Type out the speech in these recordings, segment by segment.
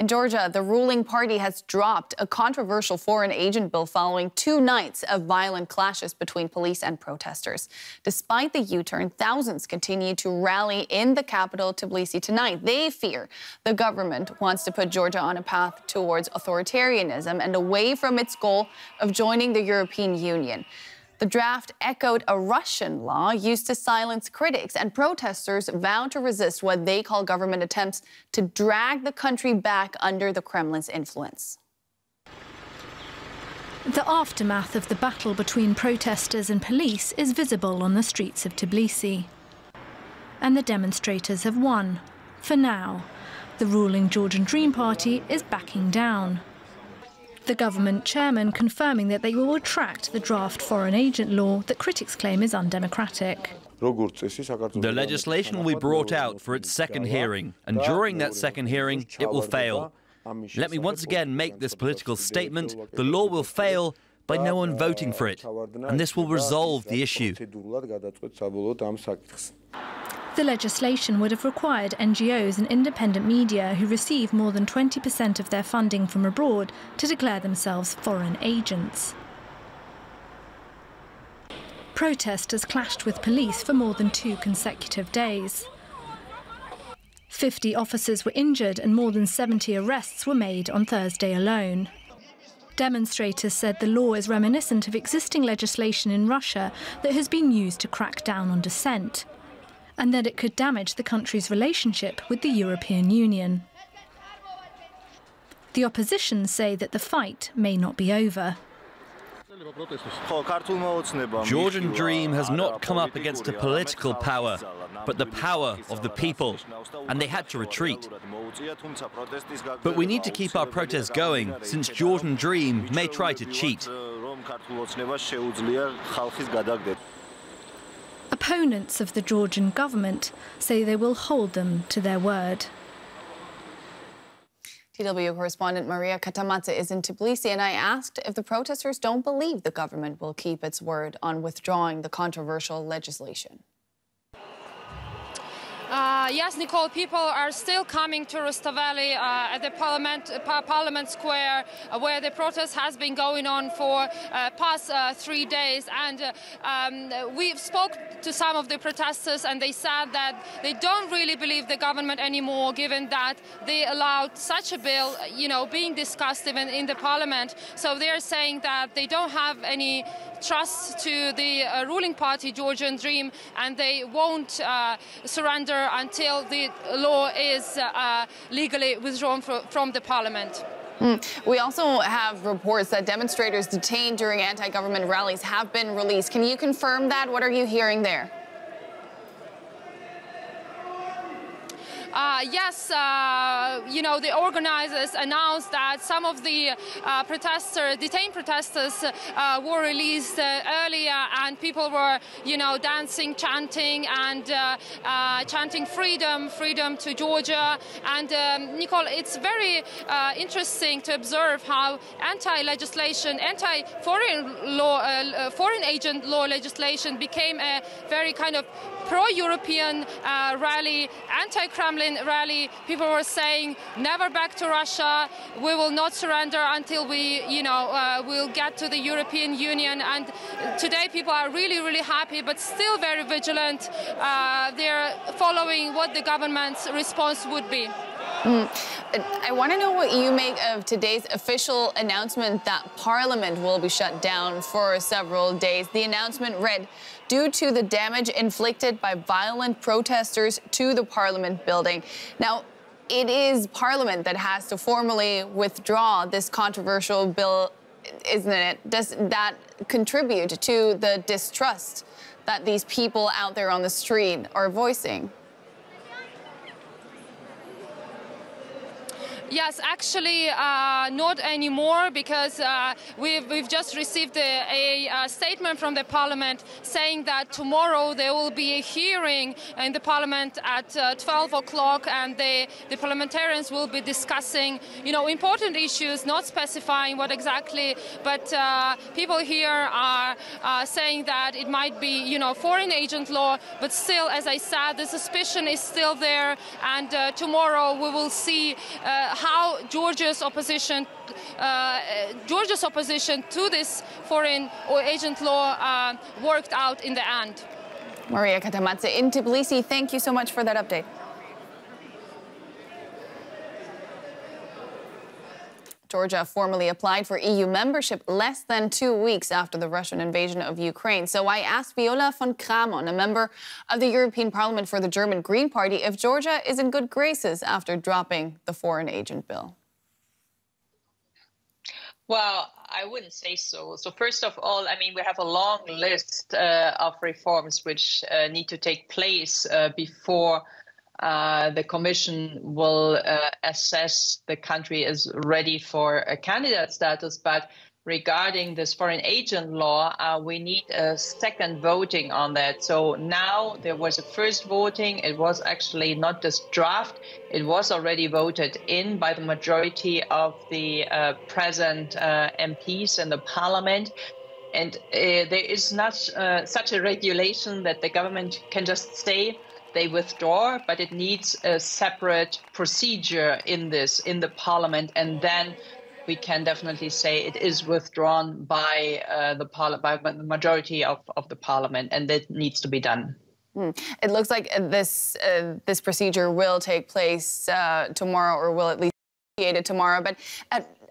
In Georgia, the ruling party has dropped a controversial foreign agent bill following two nights of violent clashes between police and protesters. Despite the U turn, thousands continue to rally in the capital, Tbilisi, tonight. They fear the government wants to put Georgia on a path towards authoritarianism and away from its goal of joining the European Union. The draft echoed a Russian law used to silence critics, and protesters vowed to resist what they call government attempts to drag the country back under the Kremlin's influence. The aftermath of the battle between protesters and police is visible on the streets of Tbilisi. And the demonstrators have won. For now. The ruling Georgian Dream Party is backing down the government chairman confirming that they will retract the draft foreign agent law that critics claim is undemocratic. The legislation will be brought out for its second hearing, and during that second hearing, it will fail. Let me once again make this political statement the law will fail by no one voting for it, and this will resolve the issue. The legislation would have required NGOs and independent media who receive more than 20% of their funding from abroad to declare themselves foreign agents. Protesters clashed with police for more than two consecutive days. 50 officers were injured and more than 70 arrests were made on Thursday alone. Demonstrators said the law is reminiscent of existing legislation in Russia that has been used to crack down on dissent and that it could damage the country's relationship with the European Union. The opposition say that the fight may not be over. Georgian Dream has not come up against a political power, but the power of the people, and they had to retreat. But we need to keep our protests going, since Georgian Dream may try to cheat. Opponents of the Georgian government say they will hold them to their word. DW correspondent Maria Katamadze is in Tbilisi, and I asked if the protesters don't believe the government will keep its word on withdrawing the controversial legislation. Uh, yes, Nicole, people are still coming to Rustaveli uh, at the Parliament, uh, Parliament Square, uh, where the protest has been going on for uh, past uh, three days. And um, we spoke to some of the protesters, and they said that they don't really believe the government anymore, given that they allowed such a bill, you know, being discussed even in the Parliament. So they're saying that they don't have any trust to the ruling party, Georgian Dream, and they won't surrender until the law is uh, legally withdrawn from the parliament. Mm. We also have reports that demonstrators detained during anti-government rallies have been released. Can you confirm that? What are you hearing there? Uh, yes, uh, you know, the organizers announced that some of the uh, protesters, detained protesters, uh, were released uh, earlier and people were, you know, dancing, chanting and uh, chanting freedom, freedom to Georgia. And um, Nicole, it's very interesting to observe how anti-legislation, anti-foreign law, foreign agent law legislation became a very kind of pro-European rally, anti-Kremlin Kremlin rally, people were saying, never back to Russia. We will not surrender until we, you know, uh, will get to the European Union. And today people are really, really happy, but still very vigilant. Uh, they're following what the government's response would be. Mm. I want to know what you make of today's official announcement that Parliament will be shut down for several days. The announcement read, due to the damage inflicted by violent protesters to the Parliament building. Now, it is Parliament that has to formally withdraw this controversial bill, isn't it? Does that contribute to the distrust that these people out there on the street are voicing? Yes, actually, uh, not anymore because uh, we've, we've just received a, a, a, statement from the Parliament saying that tomorrow there will be a hearing in the Parliament at uh, 12 o'clock and the, the parliamentarians will be discussing, you know, important issues, not specifying what exactly, but uh, people here are uh, saying that it might be, you know, foreign agent law, but still, as I said, the suspicion is still there and uh, tomorrow we will see how Georgia's opposition, uh, Georgia's opposition to this foreign agent law uh, worked out in the end. Maria Katamadze in Tbilisi, thank you so much for that update. Georgia formally applied for EU membership less than two weeks after the Russian invasion of Ukraine. So I asked Viola von Cramon, a member of the European Parliament for the German Green Party, if Georgia is in good graces after dropping the foreign agent bill. Well, I wouldn't say so. So, first of all, I mean, we have a long list uh, of reforms which uh, need to take place uh, before uh, the Commission will uh, assess the country is ready for a candidate status. But regarding this foreign agent law, uh, we need a second voting on that. So now there was a first voting. It was actually not just draft, it was already voted in by the majority of the uh, present uh, MPs in the parliament. And uh, there is not such a regulation that the government can just say, they withdraw, but it needs a separate procedure in this, in the parliament, and then we can definitely say it is withdrawn by uh, the par- by the majority of, of the parliament, and that needs to be done. Hmm. It looks like this uh, this procedure will take place uh, tomorrow, or will at least be initiated tomorrow. But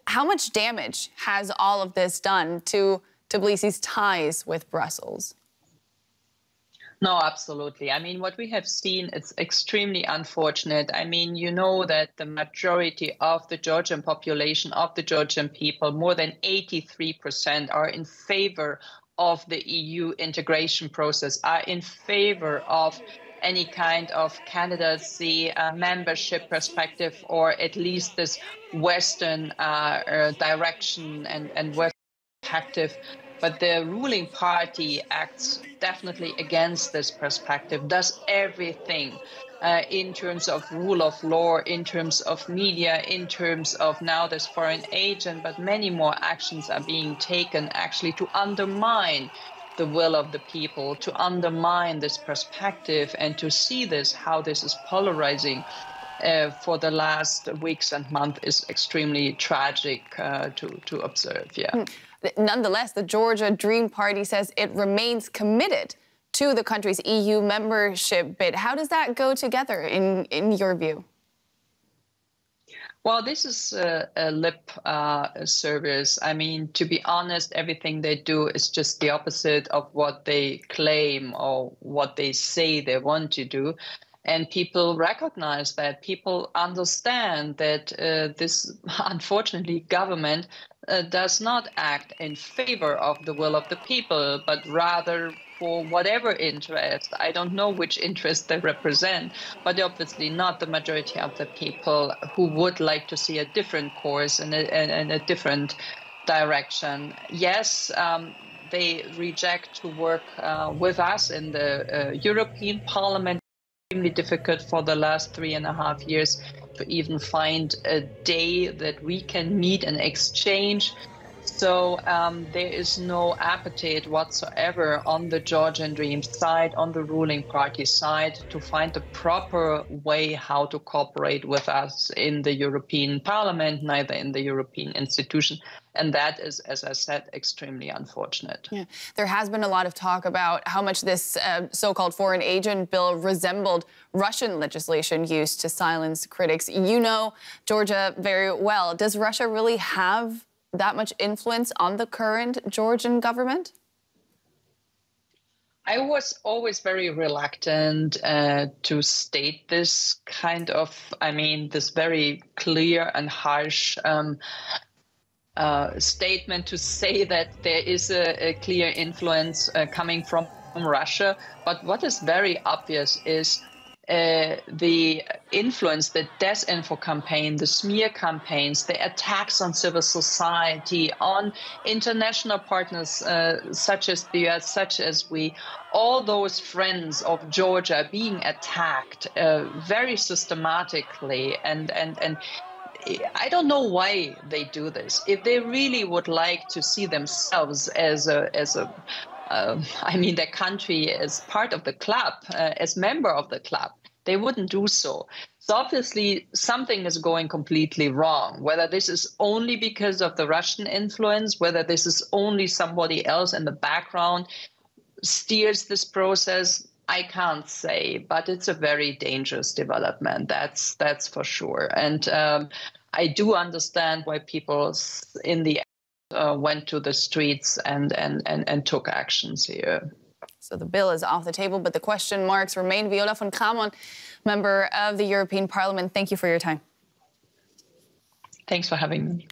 how much damage has all of this done to Tbilisi's ties with Brussels? No, absolutely. I mean, what we have seen is extremely unfortunate. I mean, you know that the majority of the Georgian population, of the Georgian people, more than 83% are in favor of the EU integration process, are in favor of any kind of candidacy, uh, membership perspective, or at least this Western uh, uh, direction and, and Western perspective but the ruling party acts definitely against this perspective, does everything uh, in terms of rule of law, in terms of media, in terms of now this foreign agent, but many more actions are being taken actually to undermine the will of the people, to undermine this perspective, and to see this, how this is polarizing. Uh, for the last weeks and months is extremely tragic uh, to, to observe. Yeah. Mm. Nonetheless, the Georgia Dream Party says it remains committed to the country's EU membership bid. How does that go together in, in your view? Well, this is a, a lip uh, service. I mean, to be honest, everything they do is just the opposite of what they claim or what they say they want to do. And people recognize that. People understand that uh, this, unfortunately, government uh, does not act in favor of the will of the people, but rather for whatever interest. I don't know which interest they represent, but obviously not the majority of the people who would like to see a different course and a, and a different direction. Yes, um, they reject to work uh, with us in the uh, European Parliament. Extremely difficult for the last three and a half years to even find a day that we can meet and exchange. So um, there is no appetite whatsoever on the Georgian Dream side, on the ruling party side, to find the proper way how to cooperate with us in the European Parliament, neither in the European institution. And that is, as I said, extremely unfortunate. Yeah. There has been a lot of talk about how much this uh, so called foreign agent bill resembled Russian legislation used to silence critics. You know Georgia very well. Does Russia really have that much influence on the current Georgian government? I was always very reluctant uh, to state this kind of, I mean, this very clear and harsh um, uh, statement to say that there is a, a clear influence uh, coming from Russia. But what is very obvious is uh, the influence, the disinfo campaign, the smear campaigns, the attacks on civil society, on international partners uh, such as the US, such as we, all those friends of Georgia being attacked uh, very systematically and and and. I don't know why they do this. If they really would like to see themselves as a as a uh, I mean, their country as part of the club, uh, as member of the club, they wouldn't do so. So obviously, something is going completely wrong. Whether this is only because of the Russian influence, whether this is only somebody else in the background steers this process, I can't say, but it's a very dangerous development. That's that's for sure. And um, I do understand why people in the uh, went to the streets and, and, and, and took actions here. So the bill is off the table, but the question marks remain. Viola von Cramon, member of the European Parliament, thank you for your time. Thanks for having me.